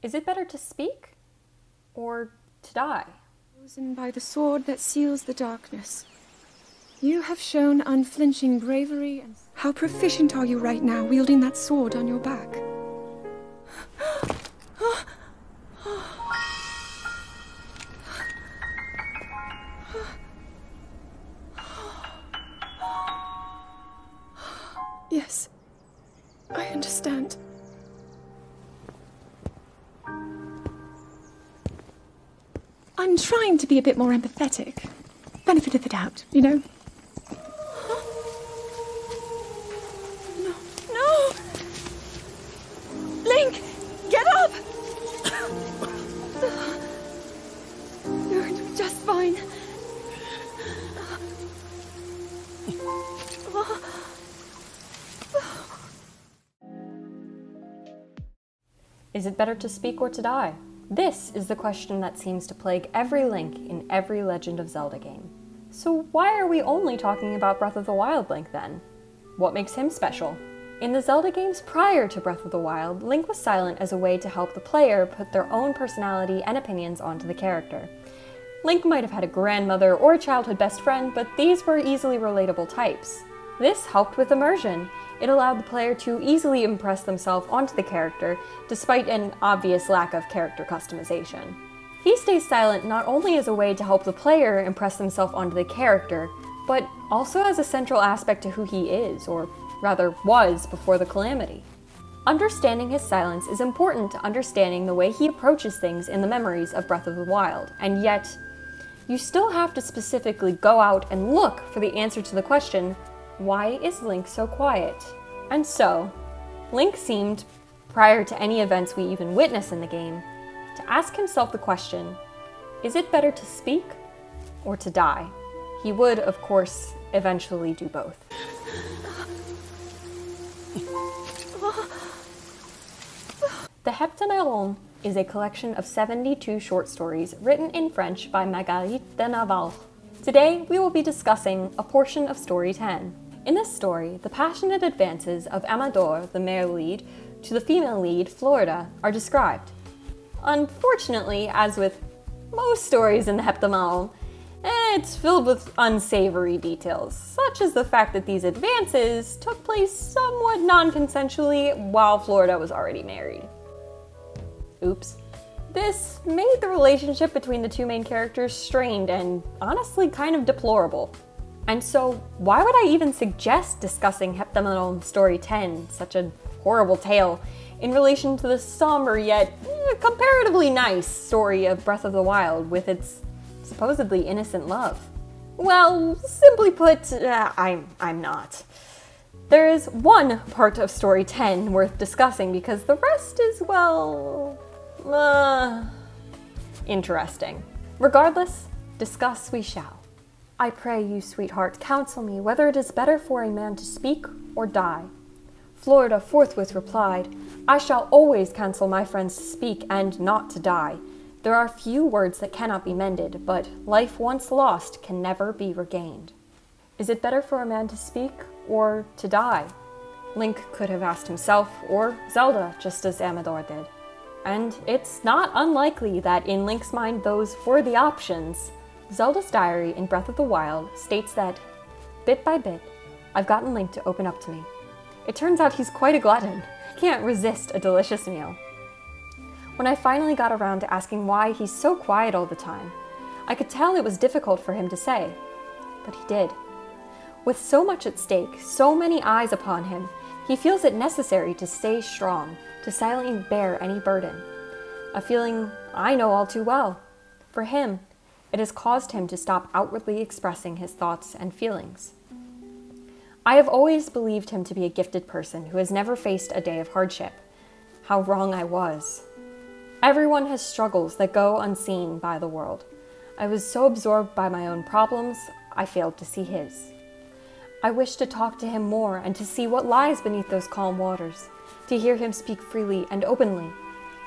Is it better to speak or to die? Chosen by the sword that seals the darkness. You have shown unflinching bravery and. How proficient are you right now wielding that sword on your back? Yes, I understand. I'm trying to be a bit more empathetic. Benefit of the doubt, you know? No, no! Link, get up! You're just fine. Is it better to speak or to die? This is the question that seems to plague every Link in every Legend of Zelda game. So why are we only talking about Breath of the Wild Link then? What makes him special? In the Zelda games prior to Breath of the Wild, Link was silent as a way to help the player put their own personality and opinions onto the character. Link might have had a grandmother or a childhood best friend, but these were easily relatable types. This helped with immersion. It allowed the player to easily impress themselves onto the character, despite an obvious lack of character customization. He stays silent not only as a way to help the player impress themselves onto the character, but also as a central aspect to who he is, or rather was before the calamity. Understanding his silence is important to understanding the way he approaches things in the memories of Breath of the Wild, and yet, you still have to specifically go out and look for the answer to the question why is Link so quiet? And so, Link seemed, prior to any events we even witness in the game, to ask himself the question is it better to speak or to die? He would, of course, eventually do both. The Heptameron is a collection of 72 short stories written in French by Marguerite de Navarre. Today, we will be discussing a portion of Story 10. In this story, the passionate advances of Amador, the male lead, to the female lead, Florida, are described. Unfortunately, as with most stories in the Heptameron, it's filled with unsavory details, such as the fact that these advances took place somewhat non consensually while Florida was already married. Oops. This made the relationship between the two main characters strained and honestly kind of deplorable. And so, why would I even suggest discussing Heptameron Story 10, such a horrible tale, in relation to the somber yet eh, comparatively nice story of Breath of the Wild with its supposedly innocent love? Well, simply put, uh, I'm, I'm not. There is one part of Story 10 worth discussing because the rest is, well, uh, interesting. Regardless, discuss we shall. I pray you, sweetheart, counsel me whether it is better for a man to speak or die. Florida forthwith replied, I shall always counsel my friends to speak and not to die. There are few words that cannot be mended, but life once lost can never be regained. Is it better for a man to speak or to die? Link could have asked himself or Zelda, just as Amador did. And it's not unlikely that in Link's mind those were the options. Zelda's diary in Breath of the Wild states that, bit by bit, I've gotten Link to open up to me. It turns out he's quite a glutton. Can't resist a delicious meal. When I finally got around to asking why he's so quiet all the time, I could tell it was difficult for him to say, but he did. With so much at stake, so many eyes upon him, he feels it necessary to stay strong, to silently bear any burden. A feeling I know all too well. For him, it has caused him to stop outwardly expressing his thoughts and feelings. I have always believed him to be a gifted person who has never faced a day of hardship. How wrong I was. Everyone has struggles that go unseen by the world. I was so absorbed by my own problems, I failed to see his. I wish to talk to him more and to see what lies beneath those calm waters, to hear him speak freely and openly.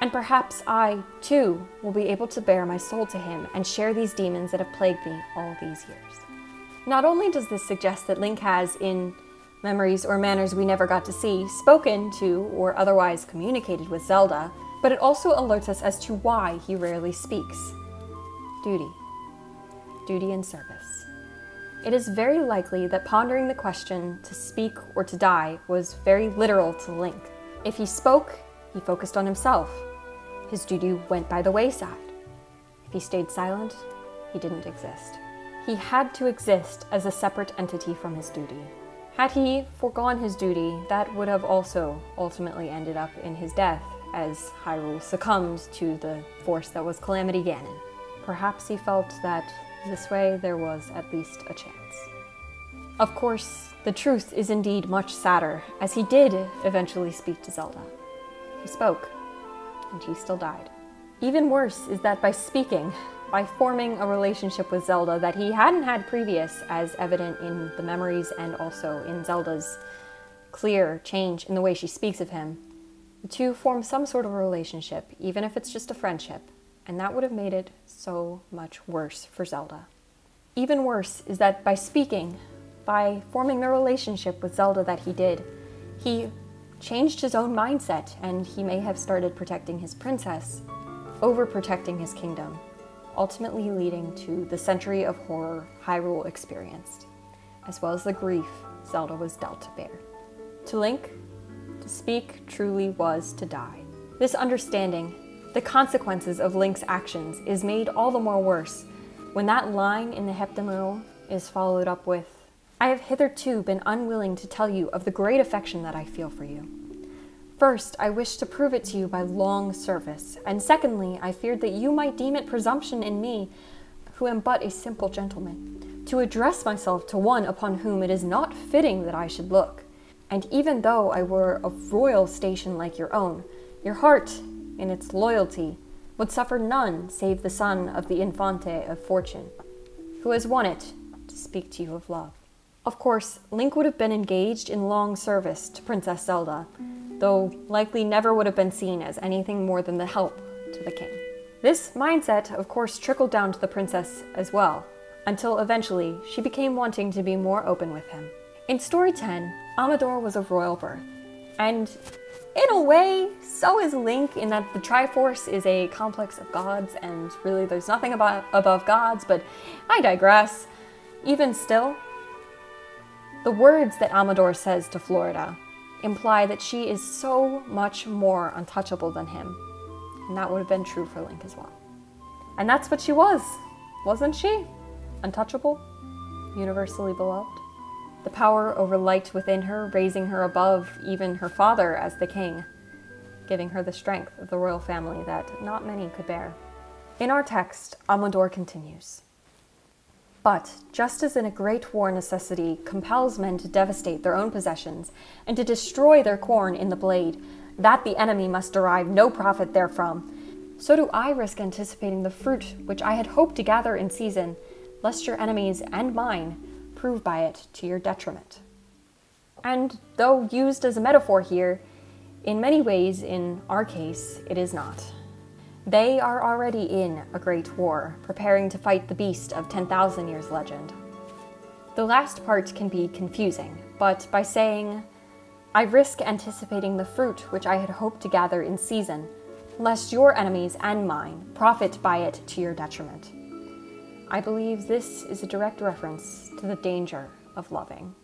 And perhaps I, too, will be able to bare my soul to him and share these demons that have plagued me all these years. Not only does this suggest that Link has, in memories or manners we never got to see, spoken to or otherwise communicated with Zelda, but it also alerts us as to why he rarely speaks. Duty. Duty and service. It is very likely that pondering the question to speak or to die was very literal to Link. If he spoke, he focused on himself. His duty went by the wayside. If he stayed silent, he didn't exist. He had to exist as a separate entity from his duty. Had he foregone his duty, that would have also ultimately ended up in his death, as Hyrule succumbed to the force that was Calamity Ganon. Perhaps he felt that this way there was at least a chance. Of course, the truth is indeed much sadder, as he did eventually speak to Zelda. He spoke, and he still died. Even worse is that by speaking, by forming a relationship with Zelda that he hadn't had previous, as evident in the memories and also in Zelda's clear change in the way she speaks of him, the two form some sort of a relationship, even if it's just a friendship, and that would have made it so much worse for Zelda. Even worse is that by speaking, by forming the relationship with Zelda that he did, he changed his own mindset and he may have started protecting his princess, overprotecting his kingdom, ultimately leading to the century of horror Hyrule experienced, as well as the grief Zelda was dealt to bear. To Link, to speak truly was to die. This understanding, the consequences of Link's actions, is made all the more worse when that line in the heptameron is followed up with, I have hitherto been unwilling to tell you of the great affection that I feel for you. First, I wish to prove it to you by long service, and secondly, I feared that you might deem it presumption in me, who am but a simple gentleman, to address myself to one upon whom it is not fitting that I should look. And even though I were of royal station like your own, your heart, in its loyalty, would suffer none save the son of the Infante of Fortune, who has won it to speak to you of love. Of course, Link would have been engaged in long service to Princess Zelda, though likely never would have been seen as anything more than the help to the king. This mindset, of course, trickled down to the princess as well, until eventually she became wanting to be more open with him. In Story 10, Amador was of royal birth, and in a way, so is Link in that the Triforce is a complex of gods, and really there's nothing about, above gods, but I digress. Even still, the words that Amador says to Florida imply that she is so much more untouchable than him. And that would have been true for Link as well. And that's what she was, wasn't she? Untouchable? Universally beloved? The power over light within her, raising her above even her father as the king, giving her the strength of the royal family that not many could bear. In our text, Amador continues. But, just as in a great war necessity compels men to devastate their own possessions, and to destroy their corn in the blade, that the enemy must derive no profit therefrom, so do I risk anticipating the fruit which I had hoped to gather in season, lest your enemies and mine prove by it to your detriment. And though used as a metaphor here, in many ways, in our case, it is not. They are already in a great war, preparing to fight the beast of 10,000 years legend. The last part can be confusing, but by saying, I risk anticipating the fruit which I had hoped to gather in season, lest your enemies and mine profit by it to your detriment. I believe this is a direct reference to the danger of loving.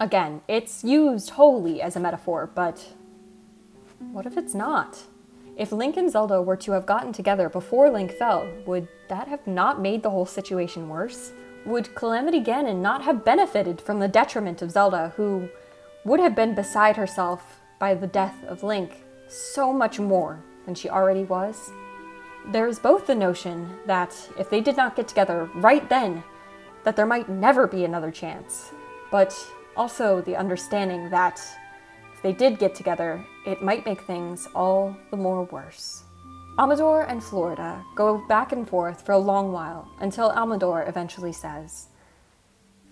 Again, it's used wholly as a metaphor, but what if it's not? If Link and Zelda were to have gotten together before Link fell, would that have not made the whole situation worse? Would Calamity Ganon not have benefited from the detriment of Zelda, who would have been beside herself by the death of Link so much more than she already was? There is both the notion that if they did not get together right then, that there might never be another chance, but also the understanding that they did get together, it might make things all the more worse. Amador and Florida go back and forth for a long while until Amador eventually says,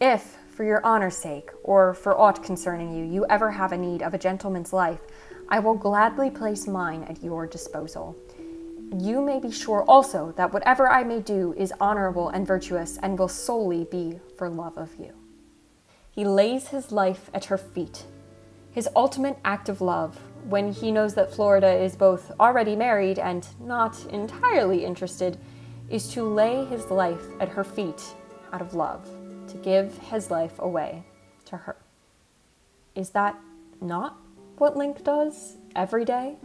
If, for your honor's sake, or for aught concerning you, you ever have a need of a gentleman's life, I will gladly place mine at your disposal. You may be sure also that whatever I may do is honorable and virtuous and will solely be for love of you. He lays his life at her feet his ultimate act of love, when he knows that Florida is both already married and not entirely interested, is to lay his life at her feet out of love, to give his life away to her. Is that not what Link does every day?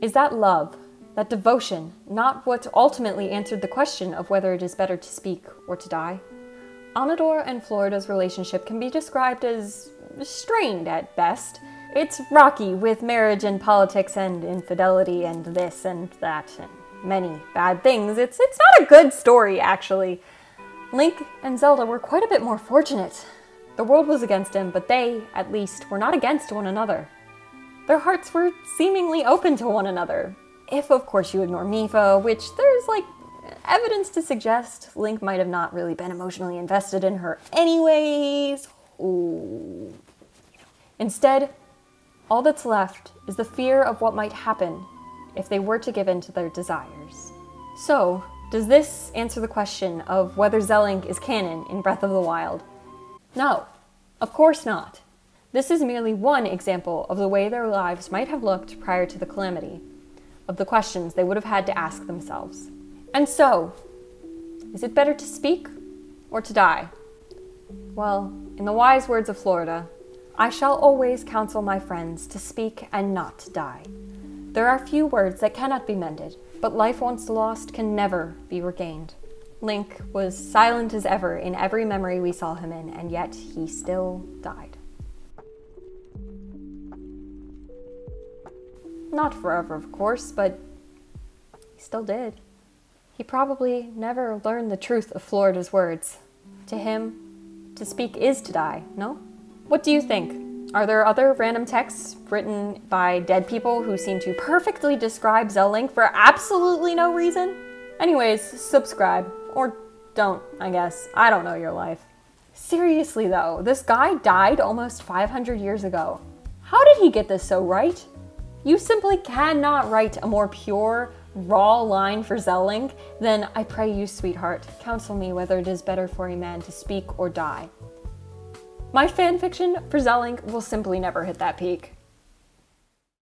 Is that love, that devotion, not what ultimately answered the question of whether it is better to speak or to die? Amador and Florida's relationship can be described as strained at best. It's rocky with marriage and politics and infidelity and this and that and many bad things. It's it's not a good story actually. Link and Zelda were quite a bit more fortunate. The world was against him, but they, at least, were not against one another. Their hearts were seemingly open to one another. If, of course, you ignore Mipha, which there's like evidence to suggest Link might have not really been emotionally invested in her anyways. Ooh. Instead, all that's left is the fear of what might happen if they were to give in to their desires. So, does this answer the question of whether Zelink is canon in Breath of the Wild? No, of course not. This is merely one example of the way their lives might have looked prior to the calamity, of the questions they would have had to ask themselves. And so, is it better to speak or to die? Well, in the wise words of Florida, I shall always counsel my friends to speak and not die. There are few words that cannot be mended, but life once lost can never be regained. Link was silent as ever in every memory we saw him in, and yet he still died. Not forever, of course, but he still did. He probably never learned the truth of Florida's words. To him, to speak is to die, no? What do you think? Are there other random texts written by dead people who seem to perfectly describe Zelink for absolutely no reason? Anyways, subscribe. Or don't, I guess. I don't know your life. Seriously though, this guy died almost 500 years ago. How did he get this so right? You simply cannot write a more pure, raw line for Zelink then I pray you, sweetheart, counsel me whether it is better for a man to speak or die. My fanfiction for Zelink will simply never hit that peak.